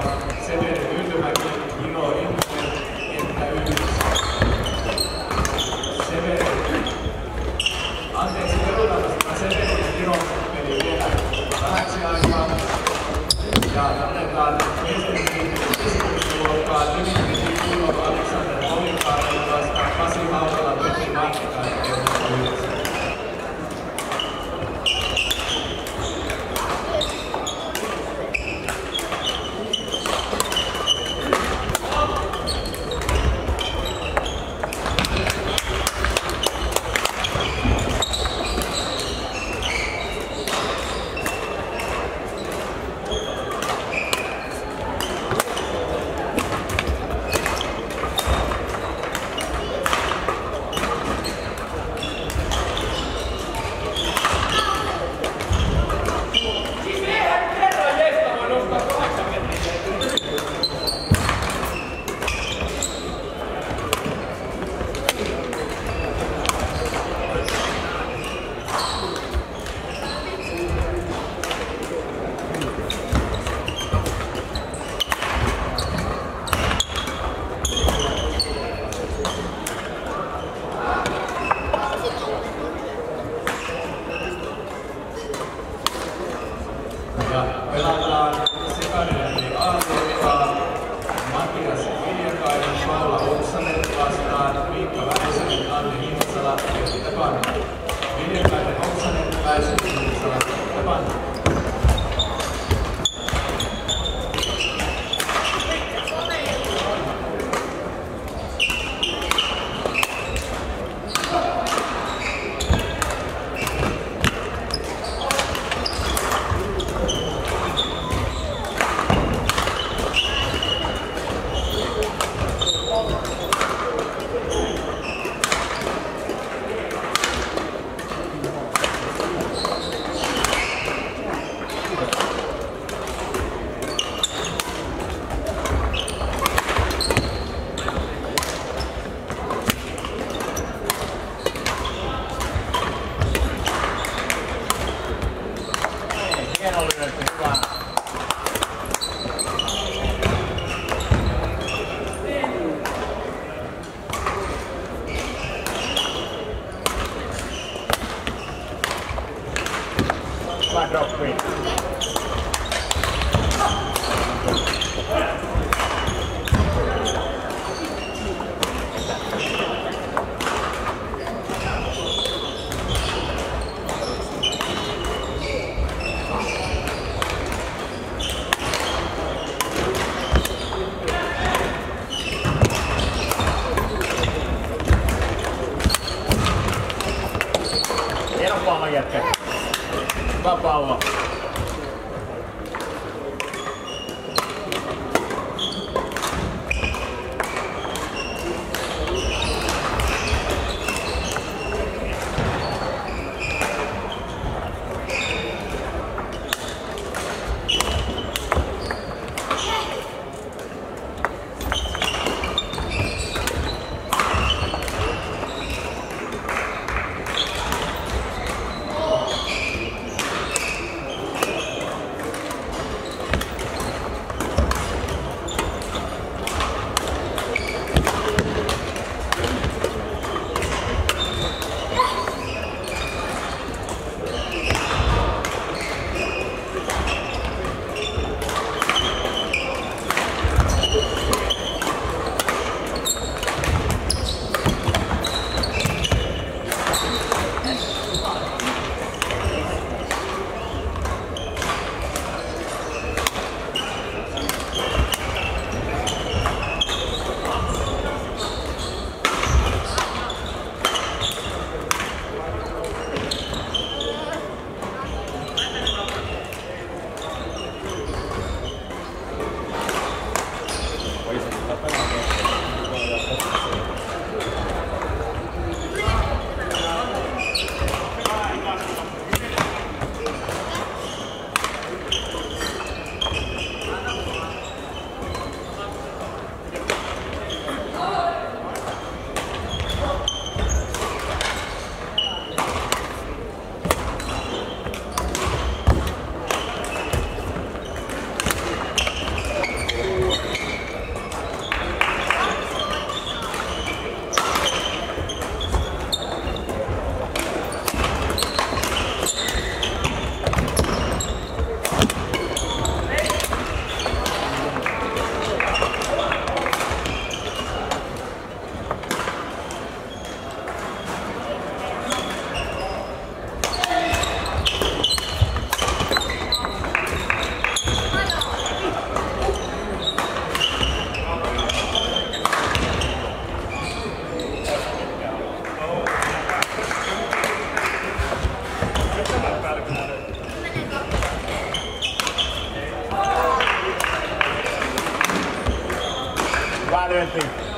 23 Amen. Valeu, Henrique.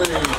Oi.